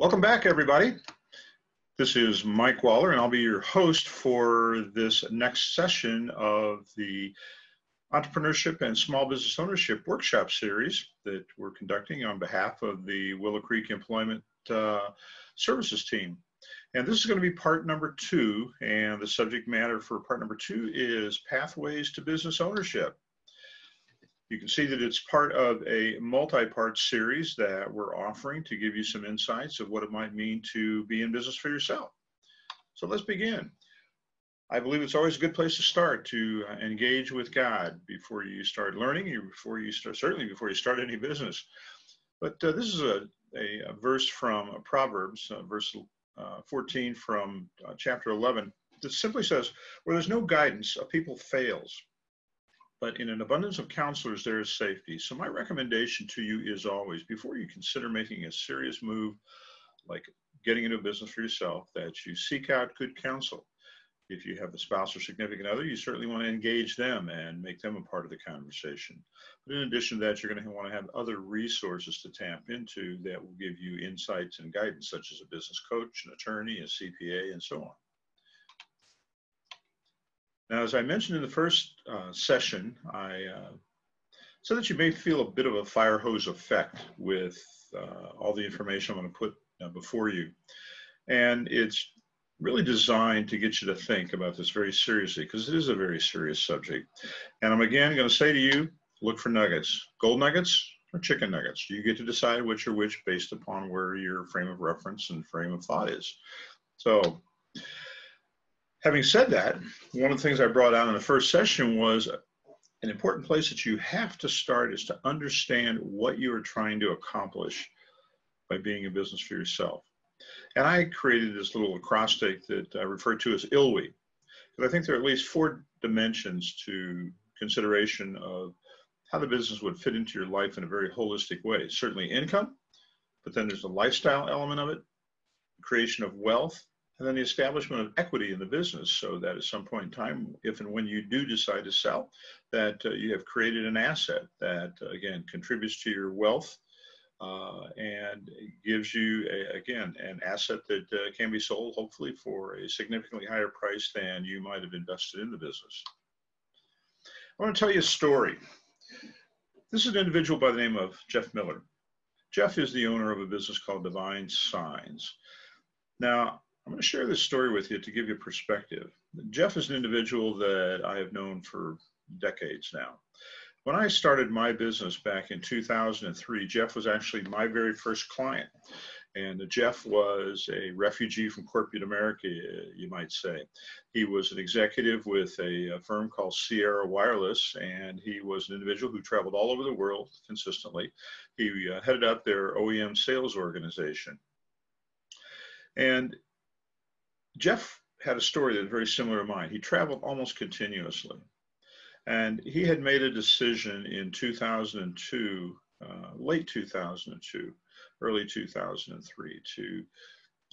Welcome back, everybody. This is Mike Waller, and I'll be your host for this next session of the Entrepreneurship and Small Business Ownership Workshop Series that we're conducting on behalf of the Willow Creek Employment uh, Services team. And this is going to be part number two, and the subject matter for part number two is Pathways to Business Ownership. You can see that it's part of a multi-part series that we're offering to give you some insights of what it might mean to be in business for yourself. So let's begin. I believe it's always a good place to start to uh, engage with God before you start learning, or before you start, certainly before you start any business. But uh, this is a, a, a, verse from Proverbs, uh, verse uh, 14 from uh, chapter 11, that simply says, Where there's no guidance, a people fails but in an abundance of counselors, there is safety. So, my recommendation to you is always before you consider making a serious move like getting into a business for yourself, that you seek out good counsel. If you have a spouse or significant other, you certainly want to engage them and make them a part of the conversation. But in addition to that, you're going to want to have other resources to tap into that will give you insights and guidance, such as a business coach, an attorney, a CPA, and so on. Now, as I mentioned in the first uh, session, I uh, so that you may feel a bit of a fire hose effect with uh, all the information I'm going to put uh, before you. And it's really designed to get you to think about this very seriously because it is a very serious subject. And I'm again going to say to you, look for nuggets, gold nuggets or chicken nuggets. You get to decide which are which based upon where your frame of reference and frame of thought is. So Having said that, one of the things I brought out in the first session was an important place that you have to start is to understand what you are trying to accomplish by being in business for yourself. And I created this little acrostic that I refer to as ILWE, because I think there are at least four dimensions to consideration of how the business would fit into your life in a very holistic way. Certainly income, but then there's the lifestyle element of it, creation of wealth, and then the establishment of equity in the business so that at some point in time, if and when you do decide to sell, that uh, you have created an asset that, uh, again, contributes to your wealth uh, and gives you, a, again, an asset that uh, can be sold, hopefully, for a significantly higher price than you might have invested in the business. I want to tell you a story. This is an individual by the name of Jeff Miller. Jeff is the owner of a business called Divine Signs. Now, I'm going to share this story with you to give you perspective. Jeff is an individual that I have known for decades now. When I started my business back in 2003, Jeff was actually my very first client. And Jeff was a refugee from corporate America, you might say. He was an executive with a, firm called Sierra Wireless, and he was an individual who traveled all over the world consistently. He uh, headed up their OEM sales organization. And Jeff had a story that's very similar to mine. He traveled almost continuously. And he had made a decision in 2002, uh, late 2002, early 2003, to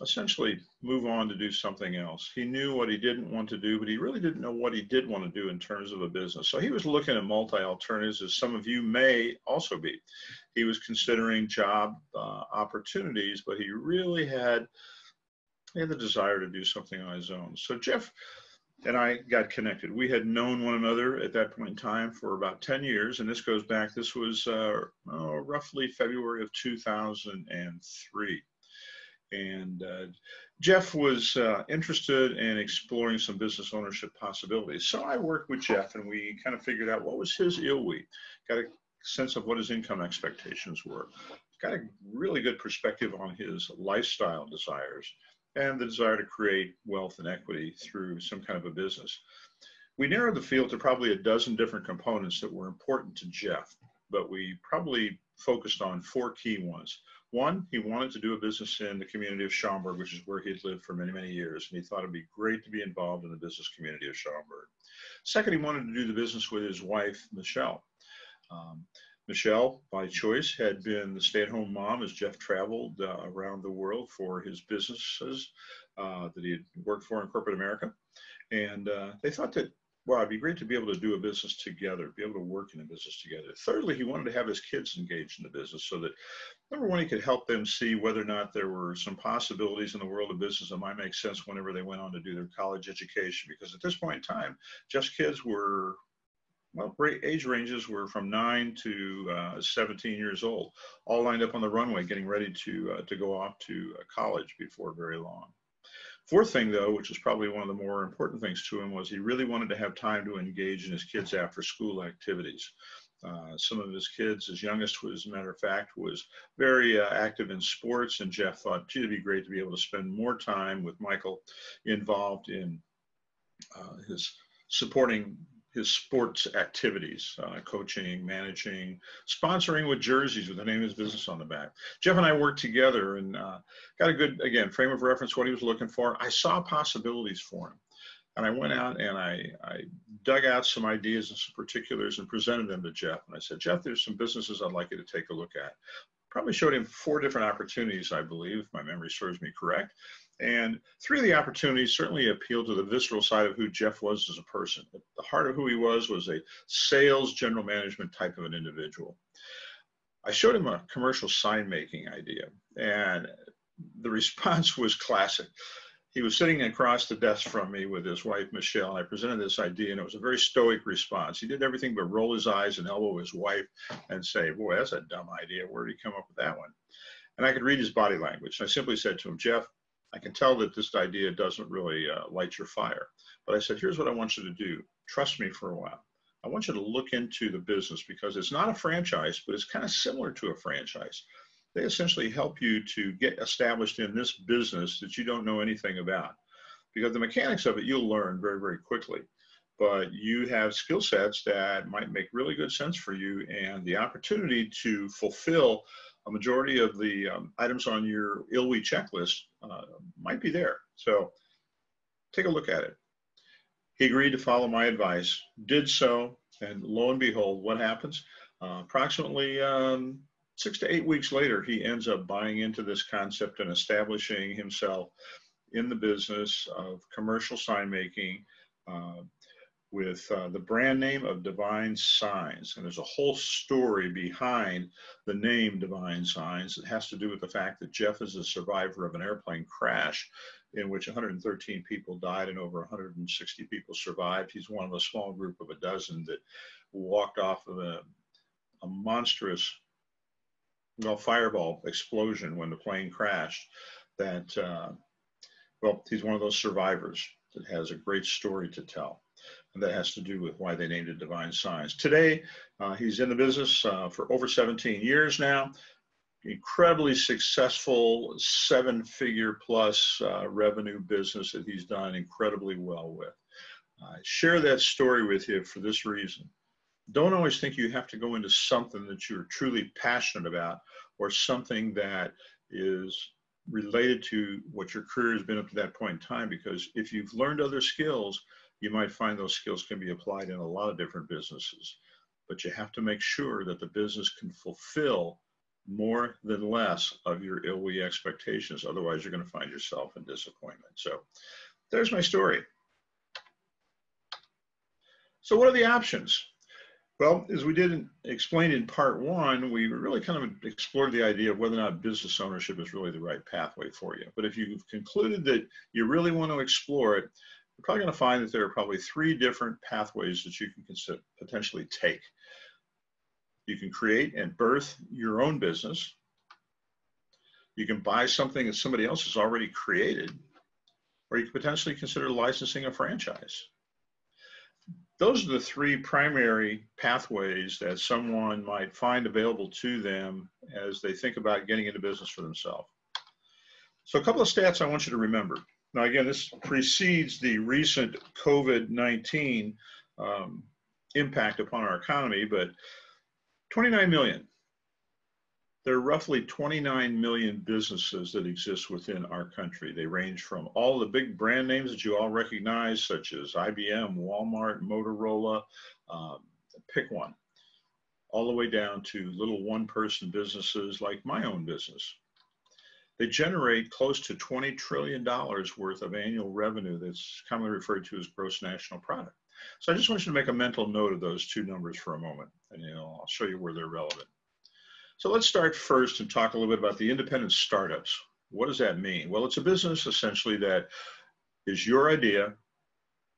essentially move on to do something else. He knew what he didn't want to do, but he really didn't know what he did want to do in terms of a business. So he was looking at multi alternatives, as some of you may also be. He was considering job uh, opportunities, but he really had had the desire to do something on his own. So Jeff and I got connected. We had known one another at that point in time for about 10 years, and this goes back, this was uh, oh, roughly February of 2003. And uh, Jeff was uh, interested in exploring some business ownership possibilities. So I worked with Jeff and we kind of figured out what was his ILWE, got a sense of what his income expectations were, got a really good perspective on his lifestyle desires and the desire to create wealth and equity through some kind of a business. We narrowed the field to probably a dozen different components that were important to Jeff, but we probably focused on four key ones. One, he wanted to do a business in the community of Schaumburg, which is where he had lived for many, many years, and he thought it'd be great to be involved in the business community of Schaumburg. Second, he wanted to do the business with his wife, Michelle. Um, Michelle, by choice, had been the stay at home mom as Jeff traveled uh, around the world for his businesses uh, that he had worked for in corporate America. And uh, they thought that well, it'd be great to be able to do a business together, be able to work in a business together. Thirdly, he wanted to have his kids engaged in the business so that, number one, he could help them see whether or not there were some possibilities in the world of business that might make sense whenever they went on to do their college education. Because at this point in time, Jeff's kids were, well, age ranges were from nine to uh, 17 years old, all lined up on the runway, getting ready to uh, to go off to uh, college before very long. Fourth thing, though, which is probably one of the more important things to him, was he really wanted to have time to engage in his kids' after school activities. Uh, some of his kids, his youngest, was, as a matter of fact, was very uh, active in sports, and Jeff thought, gee, it'd be great to be able to spend more time with Michael involved in uh, his supporting his sports activities, uh, coaching, managing, sponsoring with jerseys with the name of his business on the back. Jeff and I worked together and uh, got a good, again, frame of reference, what he was looking for. I saw possibilities for him. And I went out and I, I dug out some ideas and some particulars and presented them to Jeff. And I said, Jeff, there's some businesses I'd like you to take a look at. Probably showed him four different opportunities, I believe, if my memory serves me correct. And three of the opportunities certainly appealed to the visceral side of who Jeff was as a person. At the heart of who he was was a sales general management type of an individual. I showed him a commercial sign making idea, and the response was classic. He was sitting across the desk from me with his wife, Michelle, and I presented this idea, and it was a very stoic response. He did everything but roll his eyes and elbow his wife and say, Boy, that's a dumb idea. Where did he come up with that one? And I could read his body language. I simply said to him, Jeff, I can tell that this idea doesn't really uh, light your fire. But I said, here's what I want you to do. Trust me for a while. I want you to look into the business because it's not a franchise, but it's kind of similar to a franchise. They essentially help you to get established in this business that you don't know anything about. Because the mechanics of it, you'll learn very, very quickly. But you have skill sets that might make really good sense for you, and the opportunity to fulfill a majority of the um, items on your ILWE checklist uh, might be there. So take a look at it. He agreed to follow my advice, did so, and lo and behold, what happens? Uh, approximately um, six to eight weeks later, he ends up buying into this concept and establishing himself in the business of commercial sign making, uh, with uh, the brand name of Divine Signs. And there's a whole story behind the name Divine Signs. It has to do with the fact that Jeff is a survivor of an airplane crash in which 113 people died and over 160 people survived. He's one of a small group of a dozen that walked off of a, a monstrous well, fireball explosion when the plane crashed. That, uh, well, he's one of those survivors that has a great story to tell that has to do with why they named it Divine Signs. Today, uh, he's in the business uh, for over 17 years now. Incredibly successful, seven figure plus uh, revenue business that he's done incredibly well with. I share that story with you for this reason. Don't always think you have to go into something that you're truly passionate about or something that is related to what your career has been up to that point in time because if you've learned other skills you might find those skills can be applied in a lot of different businesses. But you have to make sure that the business can fulfill more than less of your ILWE expectations. Otherwise, you're going to find yourself in disappointment. So there's my story. So what are the options? Well, as we did explain in part one, we really kind of explored the idea of whether or not business ownership is really the right pathway for you. But if you've concluded that you really want to explore it, you're probably going to find that there are probably three different pathways that you can consider, potentially take. You can create and birth your own business. You can buy something that somebody else has already created, or you can potentially consider licensing a franchise. Those are the three primary pathways that someone might find available to them as they think about getting into business for themselves. So a couple of stats I want you to remember. Now, again, this precedes the recent COVID 19 um, impact upon our economy, but 29 million. There are roughly 29 million businesses that exist within our country. They range from all the big brand names that you all recognize, such as IBM, Walmart, Motorola, um, pick one, all the way down to little one person businesses like my own business. They generate close to $20 trillion worth of annual revenue that's commonly referred to as gross national product. So I just want you to make a mental note of those two numbers for a moment, and you know, I'll show you where they're relevant. So let's start first and talk a little bit about the independent startups. What does that mean? Well, it's a business essentially that is your idea,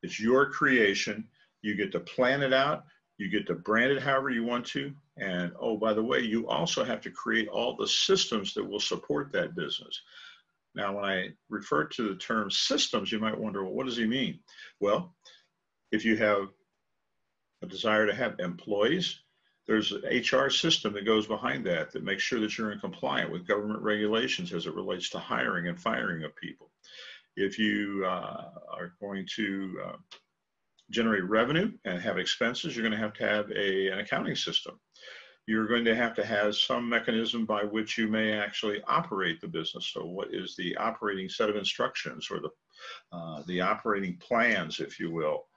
it's your creation. You get to plan it out, you get to brand it however you want to. And oh, by the way, you also have to create all the systems that will support that business. Now, when I refer to the term systems, you might wonder, well, what does he mean? Well, if you have a desire to have employees, there's an HR system that goes behind that that makes sure that you're in compliance with government regulations as it relates to hiring and firing of people. If you uh, are going to uh, generate revenue and have expenses, you're going to have to have a, an accounting system. You're going to have to have some mechanism by which you may actually operate the business. So, what is the operating set of instructions or the uh, the operating plans, if you will?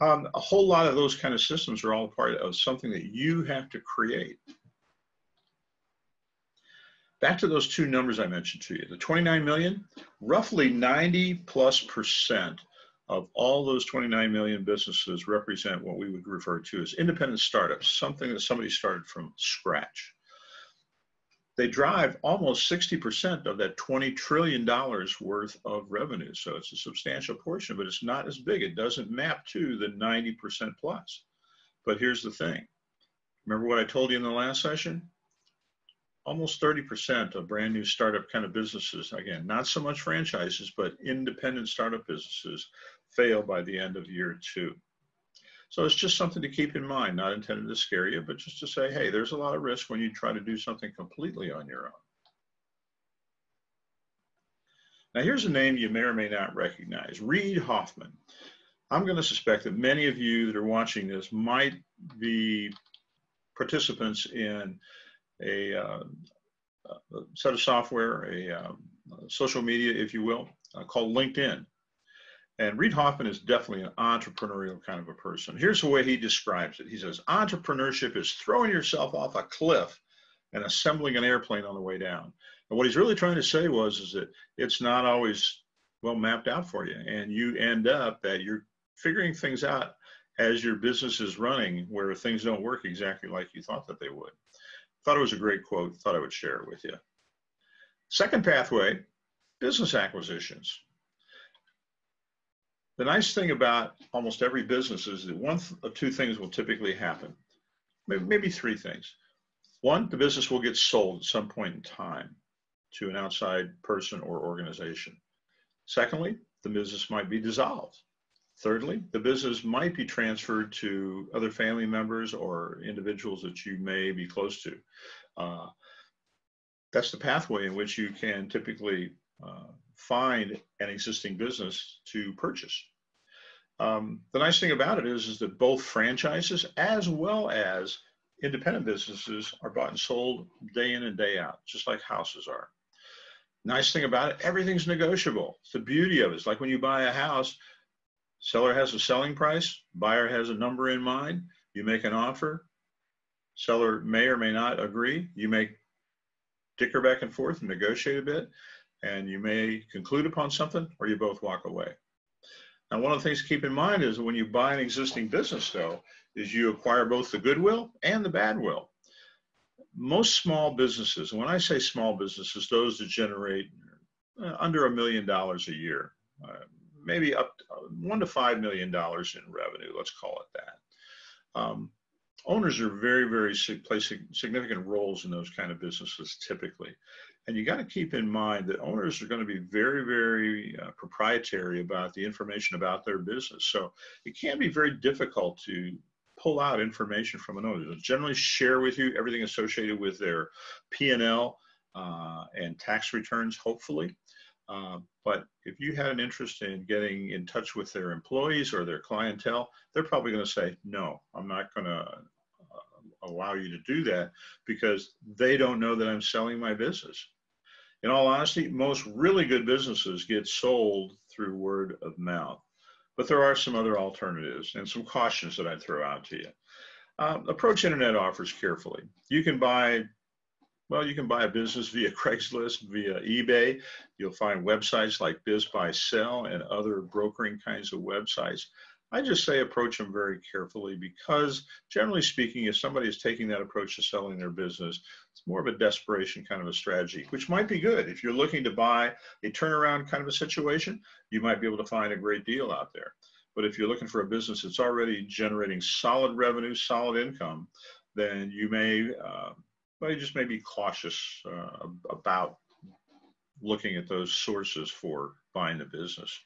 Um, a whole lot of those kind of systems are all part of something that you have to create. Back to those two numbers I mentioned to you, the 29 million, roughly 90 plus percent of all those 29 million businesses represent what we would refer to as independent startups, something that somebody started from scratch. They drive almost 60% of that $20 trillion worth of revenue. So it's a substantial portion, but it's not as big. It doesn't map to the 90% plus. But here's the thing. Remember what I told you in the last session? Almost 30% of brand new startup kind of businesses, again, not so much franchises, but independent startup businesses fail by the end of year two. So it's just something to keep in mind, not intended to scare you, but just to say, hey, there's a lot of risk when you try to do something completely on your own. Now, here's a name you may or may not recognize Reid Hoffman. I'm going to suspect that many of you that are watching this might be participants in a, uh, a set of software, a um, social media, if you will, uh, called LinkedIn. And Reid Hoffman is definitely an entrepreneurial kind of a person. Here's the way he describes it. He says, entrepreneurship is throwing yourself off a cliff and assembling an airplane on the way down. And what he's really trying to say was is that it's not always well mapped out for you. And you end up that you're figuring things out as your business is running where things don't work exactly like you thought that they would. Thought it was a great quote, thought I would share it with you. Second pathway, business acquisitions. The nice thing about almost every business is that one of two things will typically happen, maybe, maybe three things. One, the business will get sold at some point in time to an outside person or organization. Secondly, the business might be dissolved. Thirdly, the business might be transferred to other family members or individuals that you may be close to. Uh, that's the pathway in which you can typically uh, find an existing business to purchase. Um, the nice thing about it is, is that both franchises as well as independent businesses are bought and sold day in and day out, just like houses are. Nice thing about it, everything's negotiable. It's the beauty of it. It's like when you buy a house, seller has a selling price, buyer has a number in mind, you make an offer, seller may or may not agree, you make dicker back and forth and negotiate a bit and you may conclude upon something or you both walk away. Now, one of the things to keep in mind is when you buy an existing business, though, is you acquire both the goodwill and the badwill. Most small businesses, and when I say small businesses, those that generate uh, under a million dollars a year, uh, maybe up to, one to five million dollars in revenue, let's call it that. Um, owners are very, very play significant roles in those kind of businesses typically. And you got to keep in mind that owners are going to be very, very uh, proprietary about the information about their business. So it can be very difficult to pull out information from an owner. They'll generally share with you everything associated with their P&L uh, and tax returns, hopefully. Uh, but if you had an interest in getting in touch with their employees or their clientele, they're probably going to say, no, I'm not going to allow you to do that because they don't know that I'm selling my business in all honesty, most really good businesses get sold through word of mouth. But there are some other alternatives and some cautions that I'd throw out to you. Uh, approach internet offers carefully. You can buy, well, you can buy a business via Craigslist, via eBay. You'll find websites like BizBuySell and other brokering kinds of websites. I just say approach them very carefully because generally speaking, if somebody is taking that approach to selling their business, it's more of a desperation kind of a strategy, which might be good. If you're looking to buy a turnaround kind of a situation, you might be able to find a great deal out there. But if you're looking for a business that's already generating solid revenue, solid income, then you may, uh, well, you just may be cautious uh, about looking at those sources for buying the business.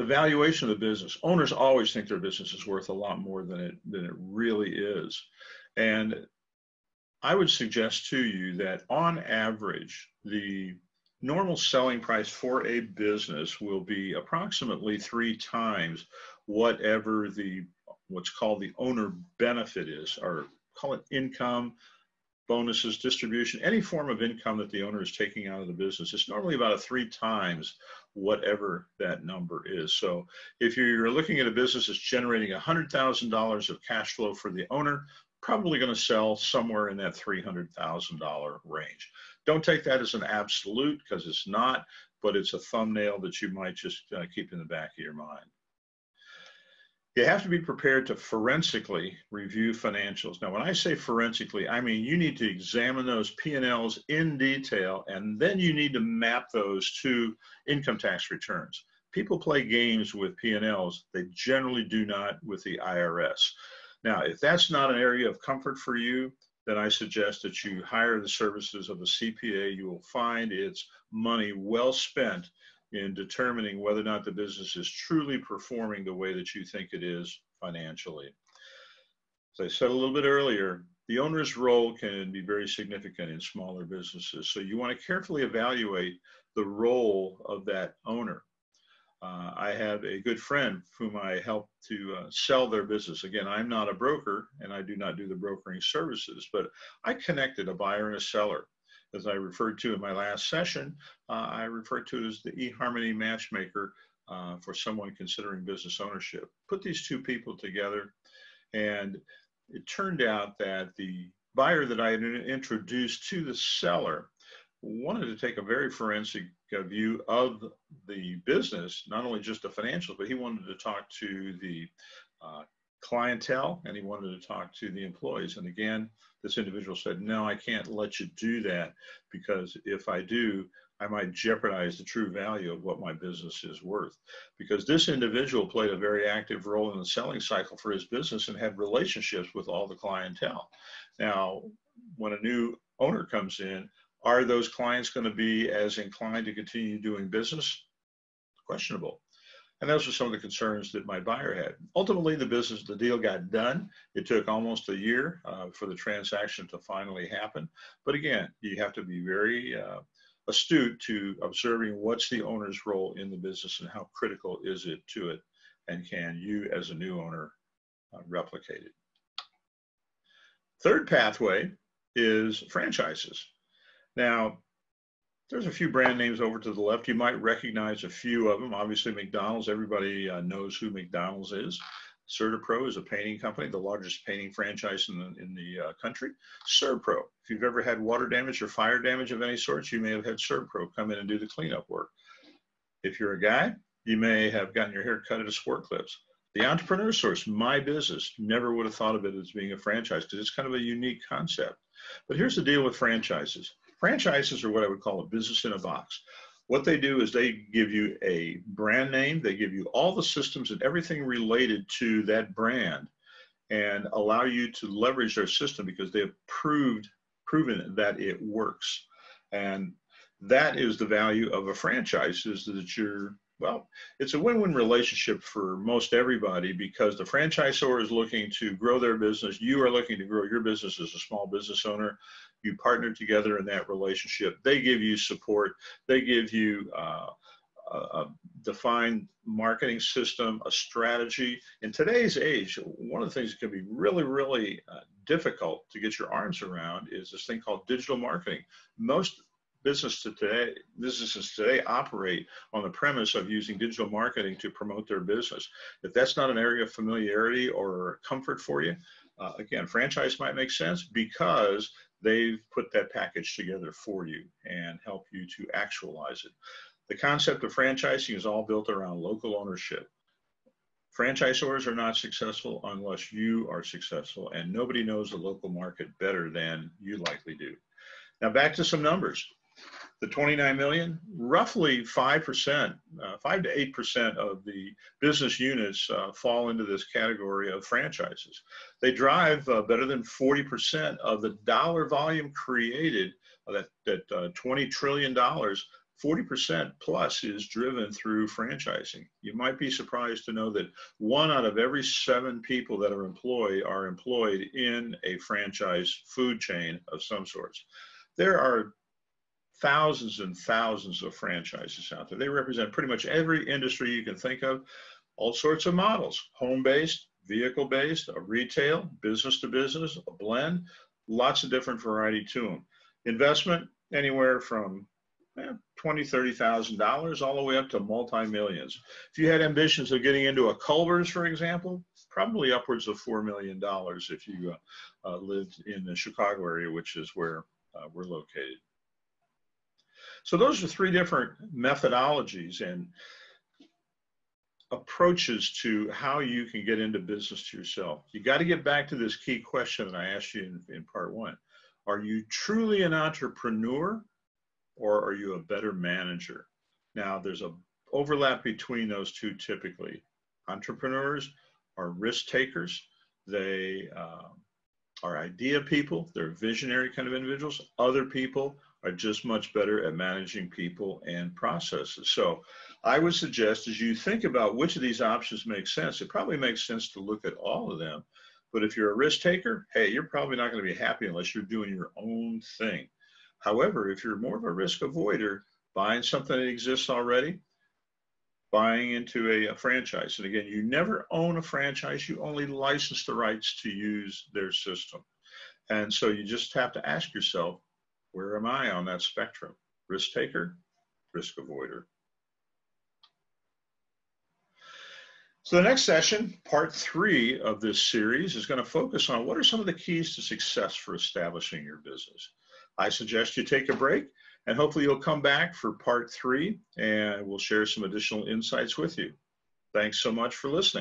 The valuation of the business. Owners always think their business is worth a lot more than it than it really is. And I would suggest to you that on average, the normal selling price for a business will be approximately three times whatever the what's called the owner benefit is, or call it income, bonuses, distribution, any form of income that the owner is taking out of the business. It's normally about a three times whatever that number is. So if you're looking at a business that's generating $100,000 of cash flow for the owner, probably going to sell somewhere in that $300,000 range. Don't take that as an absolute because it's not, but it's a thumbnail that you might just uh, keep in the back of your mind you have to be prepared to forensically review financials. Now, when I say forensically, I mean you need to examine those P&Ls in detail, and then you need to map those to income tax returns. People play games with P&Ls. They generally do not with the IRS. Now, if that's not an area of comfort for you, then I suggest that you hire the services of a CPA. You will find it's money well spent in determining whether or not the business is truly performing the way that you think it is financially. As I said a little bit earlier, the owner's role can be very significant in smaller businesses. So you want to carefully evaluate the role of that owner. Uh, I have a good friend whom I help to uh, sell their business. Again, I'm not a broker and I do not do the brokering services, but I connected a buyer and a seller as I referred to in my last session, uh, I refer to as the eHarmony matchmaker uh, for someone considering business ownership. Put these two people together, and it turned out that the buyer that I had introduced to the seller wanted to take a very forensic uh, view of the business, not only just the financials, but he wanted to talk to the uh, clientele and he wanted to talk to the employees. And again, this individual said, No, I can't let you do that because if I do, I might jeopardize the true value of what my business is worth. Because this individual played a very active role in the selling cycle for his business and had relationships with all the clientele. Now, when a new owner comes in, are those clients going to be as inclined to continue doing business? Questionable. And those were some of the concerns that my buyer had. Ultimately, the business, the deal got done. It took almost a year uh, for the transaction to finally happen. But again, you have to be very uh, astute to observing what's the owner's role in the business and how critical is it to it, and can you, as a new owner, uh, replicate it. Third pathway is franchises. Now, there's a few brand names over to the left. You might recognize a few of them. Obviously, McDonald's, everybody uh, knows who McDonald's is. CertaPro is a painting company, the largest painting franchise in the, in the uh, country. SERVPRO, if you've ever had water damage or fire damage of any sorts, you may have had SERVPRO come in and do the cleanup work. If you're a guy, you may have gotten your hair cut at a sport clips. The Entrepreneur Source, my business, never would have thought of it as being a franchise because it's kind of a unique concept. But here's the deal with franchises Franchises are what I would call a business in a box. What they do is they give you a brand name, they give you all the systems and everything related to that brand and allow you to leverage their system because they have proved proven that it works. And that is the value of a franchise is that you're well, it's a win-win relationship for most everybody because the franchisor is looking to grow their business. You are looking to grow your business as a small business owner. You partner together in that relationship. They give you support. They give you uh, a, defined marketing system, a strategy. In today's age, one of the things that can be really, really uh, difficult to get your arms around is this thing called digital marketing. Most business today businesses today operate on the premise of using digital marketing to promote their business if that's not an area of familiarity or comfort for you uh, again franchise might make sense because they've put that package together for you and help you to actualize it the concept of franchising is all built around local ownership Franchisors are not successful unless you are successful, and nobody knows the local market better than you likely do. Now, back to some numbers. The 29 million, roughly 5%, uh, 5 to 8% of the business units uh, fall into this category of franchises. They drive uh, better than 40% of the dollar volume created, uh, that, that uh, $20 trillion 40% plus is driven through franchising. You might be surprised to know that one out of every seven people that are employed are employed in a franchise food chain of some sorts. There are thousands and thousands of franchises out there. They represent pretty much every industry you can think of, all sorts of models, home-based, vehicle-based, a retail, business to business, a blend, lots of different variety to them. Investment, anywhere from eh, twenty, thirty thousand dollars, all the way up to multi-millions. If you had ambitions of getting into a Culver's, for example, probably upwards of four million dollars if you uh, uh, lived in the Chicago area, which is where uh, we're located. So those are three different methodologies and approaches to how you can get into business to yourself. You got to get back to this key question that I asked you in, in part one. Are you truly an entrepreneur or are you a better manager? Now, there's a overlap between those two typically. Entrepreneurs are risk takers. They uh, are idea people. They're visionary kind of individuals. Other people are just much better at managing people and processes. So I would suggest as you think about which of these options makes sense, it probably makes sense to look at all of them. But if you're a risk taker, hey, you're probably not going to be happy unless you're doing your own thing. However, if you're more of a risk avoider, buying something that exists already, buying into a, a, franchise. And again, you never own a franchise, you only license the rights to use their system. And so you just have to ask yourself, where am I on that spectrum? Risk taker, risk avoider. So the next session, part three of this series, is going to focus on what are some of the keys to success for establishing your business. I suggest you take a break and hopefully you'll come back for part three and we'll share some additional insights with you. Thanks so much for listening.